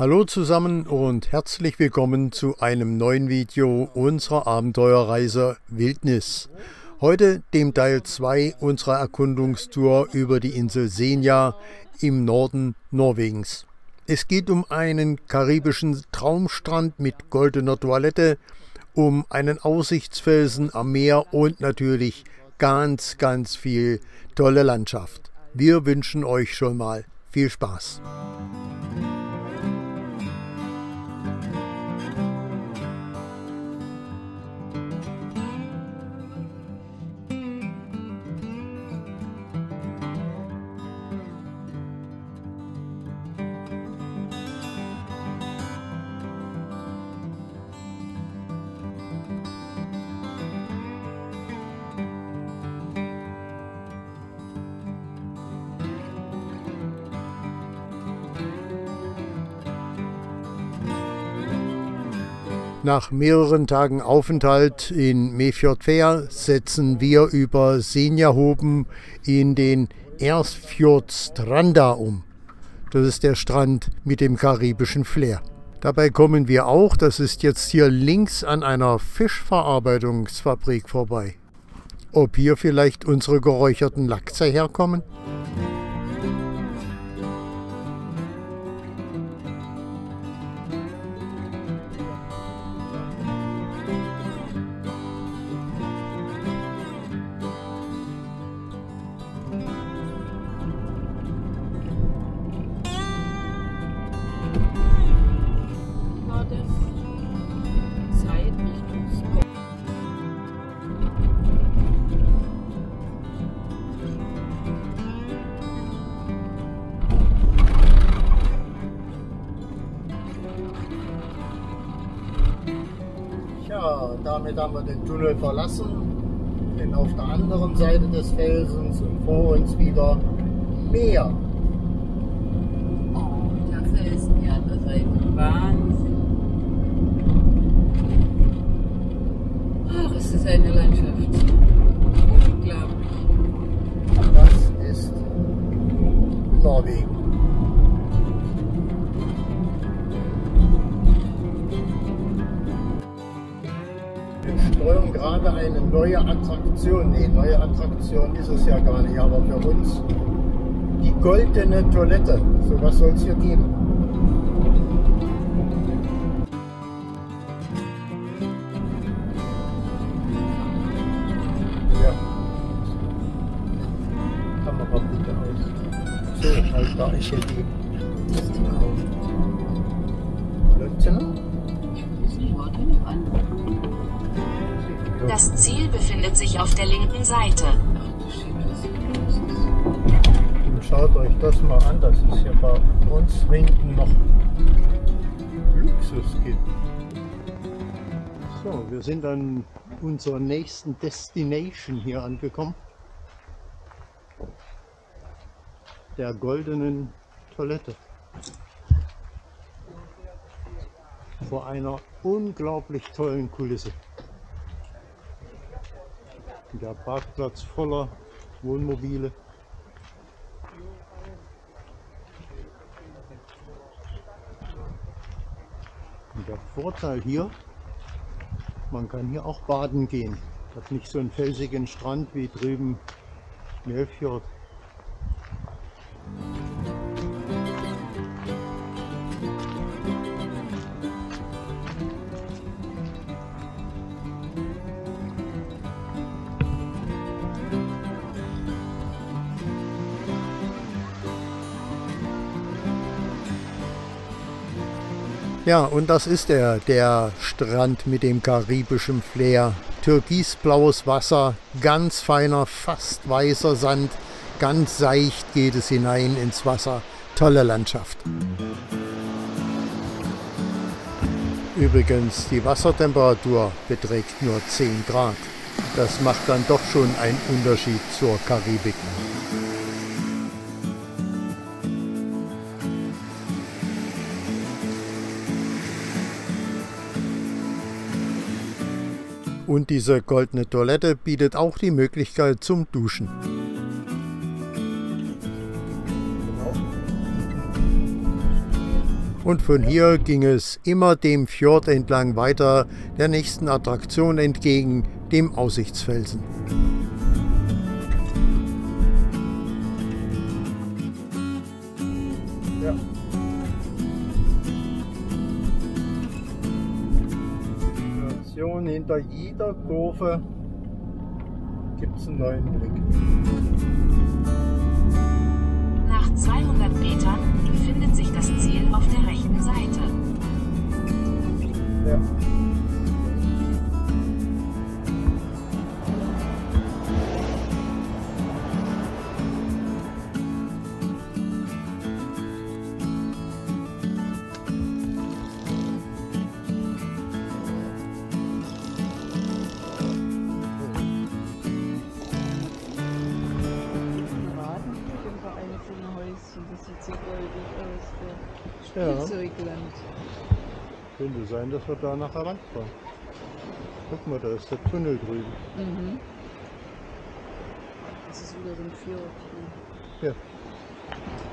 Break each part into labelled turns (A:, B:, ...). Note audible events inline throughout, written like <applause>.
A: Hallo zusammen und herzlich willkommen zu einem neuen Video unserer Abenteuerreise Wildnis. Heute dem Teil 2 unserer Erkundungstour über die Insel Senja im Norden Norwegens. Es geht um einen karibischen Traumstrand mit goldener Toilette, um einen Aussichtsfelsen am Meer und natürlich ganz, ganz viel tolle Landschaft. Wir wünschen euch schon mal viel Spaß. Nach mehreren Tagen Aufenthalt in Mefjordfair setzen wir über Senjahoben in den Ersfjord Stranda um. Das ist der Strand mit dem karibischen Flair. Dabei kommen wir auch, das ist jetzt hier links an einer Fischverarbeitungsfabrik vorbei. Ob hier vielleicht unsere geräucherten Lachse herkommen? Damit haben wir den Tunnel verlassen, sind auf der anderen Seite des Felsens und vor uns wieder Meer.
B: Oh, der Felsen hier an der Seite. Wahnsinn. Ach, es ist eine Landschaft. Unglaublich.
A: Das ist Norwegen. Neue Attraktion. Nee, neue Attraktion ist es ja gar nicht, aber für uns die goldene Toilette. So was soll es hier geben. Ja. Kamera bitte aus. So, halt da ist hier die.
C: Auf der linken Seite.
A: Und schaut euch das mal an, dass es hier bei uns hinten noch Luxus gibt. So, wir sind an unserer nächsten Destination hier angekommen. Der goldenen Toilette. Vor einer unglaublich tollen Kulisse. Der Parkplatz voller Wohnmobile. Und der Vorteil hier, man kann hier auch baden gehen. Hat nicht so einen felsigen Strand wie drüben Melfjord. Ja, und das ist er, der Strand mit dem karibischen Flair. Türkisblaues Wasser, ganz feiner, fast weißer Sand, ganz seicht geht es hinein ins Wasser. Tolle Landschaft. Übrigens, die Wassertemperatur beträgt nur 10 Grad. Das macht dann doch schon einen Unterschied zur Karibik. Und diese goldene Toilette bietet auch die Möglichkeit zum Duschen. Und von hier ging es immer dem Fjord entlang weiter, der nächsten Attraktion entgegen, dem Aussichtsfelsen. Ja. Station hinter jeder Kurve gibt es einen neuen Blick.
C: Nach 200 Metern befindet sich das Ziel auf der rechten Seite.
A: Ja. Ja.
B: Spielzeugland.
A: Könnte sein, dass wir da nachher langfahren. Guck mal, da ist der Tunnel drüben.
B: Mhm. Das ist wieder so ein Fjord.
A: Ja.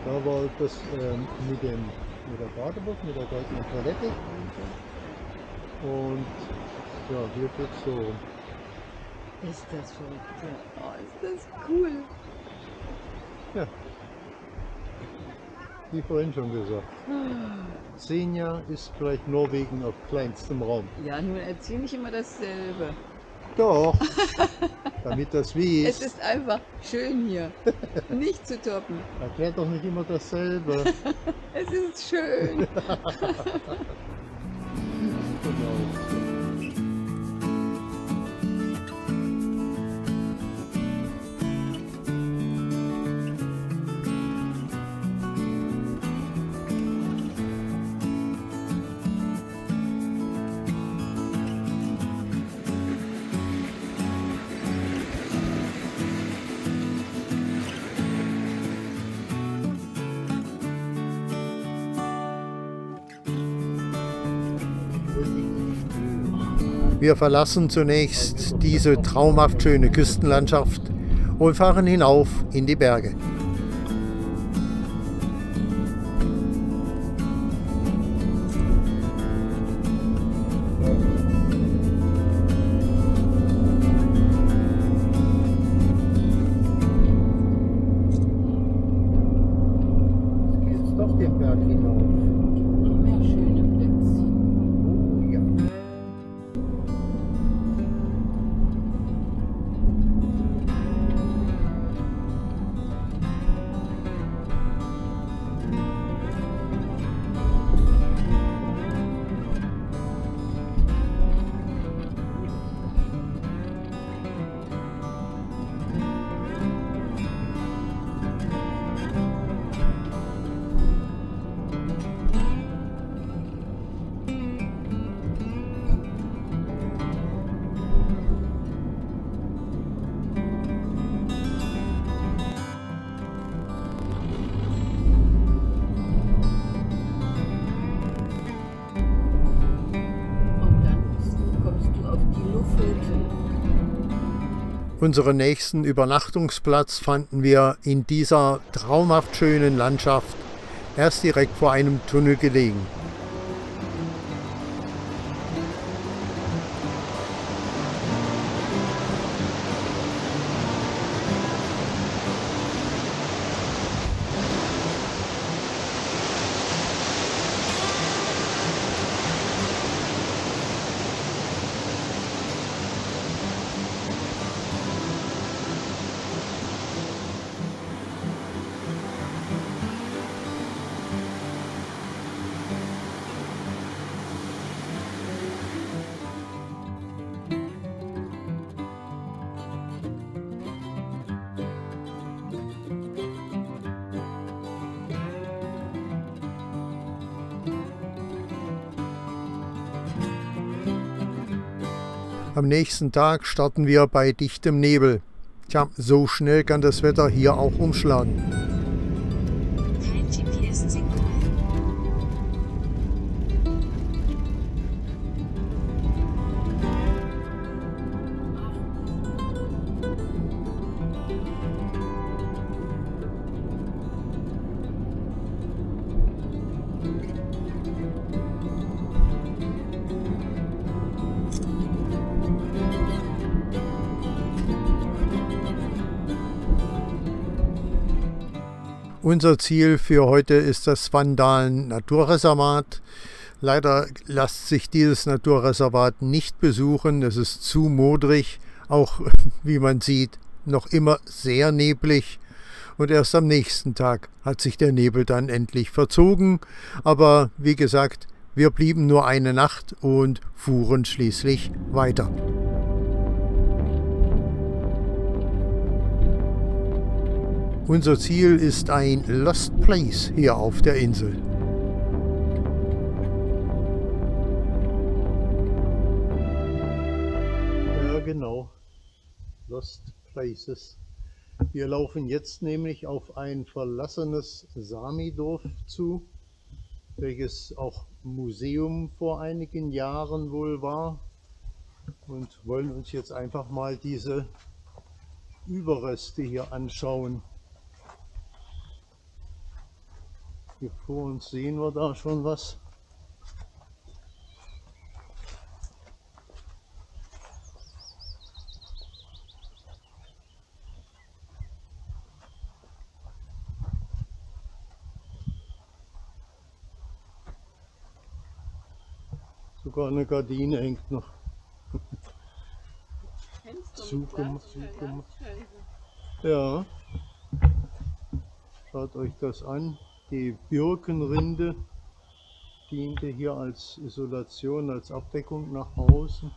A: Da war das ähm, mit, dem, mit der Badebucht, mit der goldenen Toilette. Und ja, hier geht's so rum.
B: Ist das verrückt. ja. Oh, ist das cool.
A: Ja. Wie vorhin schon gesagt. Senja ist vielleicht Norwegen auf kleinstem Raum.
B: Ja, nun erzähl nicht immer dasselbe.
A: Doch, <laughs> damit das wie
B: Es
A: ist.
B: ist einfach schön hier. <laughs> Nicht zu toppen.
A: Erklärt doch nicht immer dasselbe. <laughs>
B: Es ist schön.
A: genau. Wir verlassen zunächst diese traumhaft schöne Küstenlandschaft und fahren hinauf in die Berge. Doch den Berg hinauf. Unseren nächsten Übernachtungsplatz fanden wir in dieser traumhaft schönen Landschaft, erst direkt vor einem Tunnel gelegen. Am nächsten Tag starten wir bei dichtem Nebel. Tja, so schnell kann das Wetter hier auch umschlagen. Unser Ziel für heute ist das Vandalen Naturreservat. Leider lässt sich dieses Naturreservat nicht besuchen. Es ist zu modrig, auch <laughs> wie man sieht, noch immer sehr neblig. Und erst am nächsten Tag hat sich der Nebel dann endlich verzogen. Aber wie gesagt, wir blieben nur eine Nacht und fuhren schließlich weiter. Unser Ziel ist ein Lost Place hier auf der Insel. Ja genau, Lost Places. Wir laufen jetzt nämlich auf ein verlassenes Sami-Dorf zu welches auch Museum vor einigen Jahren wohl war und wollen uns jetzt einfach mal diese Überreste hier anschauen. Hier vor uns sehen wir da schon was. Sogar eine Gardine hängt noch. Zugemacht, zugemacht. Ja. Schaut euch das an. Die Birkenrinde diente hier als Isolation, als Abdeckung nach außen.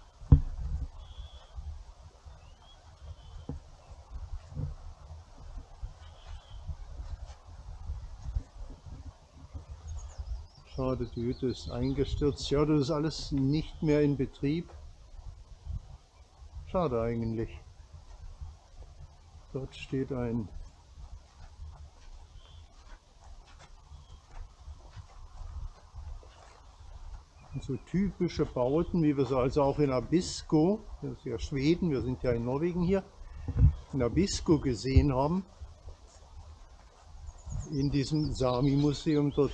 A: Schade, die Hütte ist eingestürzt. Ja, das ist alles nicht mehr in Betrieb. Schade eigentlich. Dort steht ein so typische Bauten, wie wir sie also auch in Abisko, das ist ja Schweden, wir sind ja in Norwegen hier, in Abisko gesehen haben, in diesem Sami-Museum dort.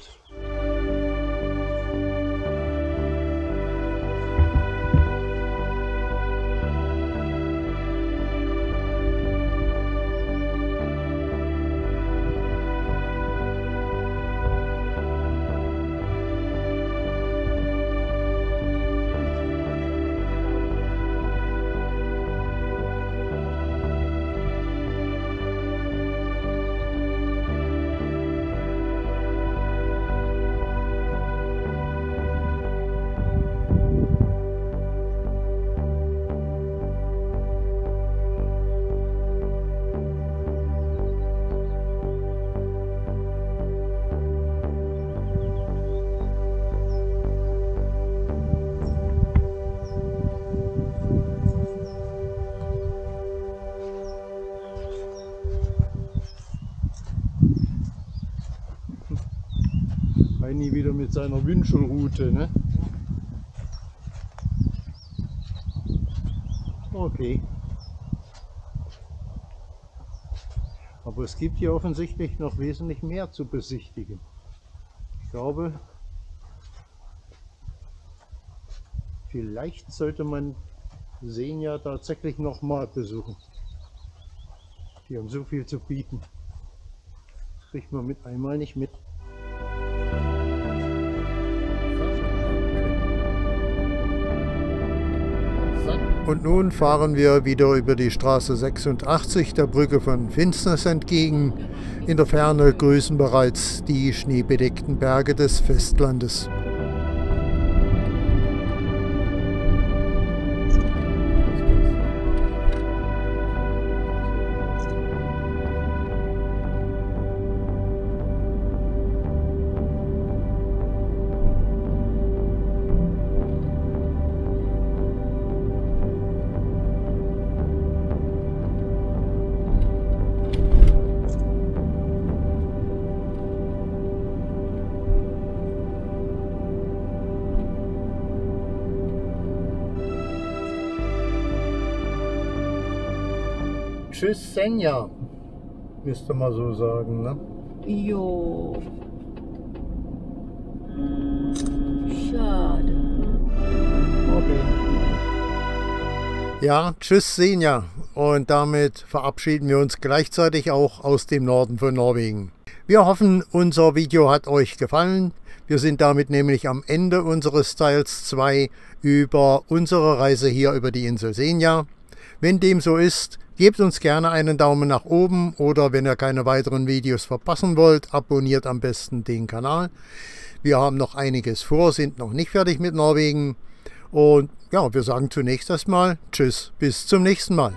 A: Seiner Wünschelrute. Ne? Okay. Aber es gibt hier offensichtlich noch wesentlich mehr zu besichtigen. Ich glaube, vielleicht sollte man Senja tatsächlich noch mal besuchen. Die haben so viel zu bieten. Das kriegt man mit einmal nicht mit. Und nun fahren wir wieder über die Straße 86 der Brücke von Finsternis entgegen. In der Ferne grüßen bereits die schneebedeckten Berge des Festlandes. Tschüss Senja, müsste man so sagen, ne?
B: Jo. Schade.
A: Okay. Ja, tschüss Senja. Und damit verabschieden wir uns gleichzeitig auch aus dem Norden von Norwegen. Wir hoffen, unser Video hat euch gefallen. Wir sind damit nämlich am Ende unseres Styles 2 über unsere Reise hier über die Insel Senja. Wenn dem so ist, gebt uns gerne einen Daumen nach oben oder wenn ihr keine weiteren Videos verpassen wollt, abonniert am besten den Kanal. Wir haben noch einiges vor, sind noch nicht fertig mit Norwegen. Und ja, wir sagen zunächst erstmal Tschüss, bis zum nächsten Mal.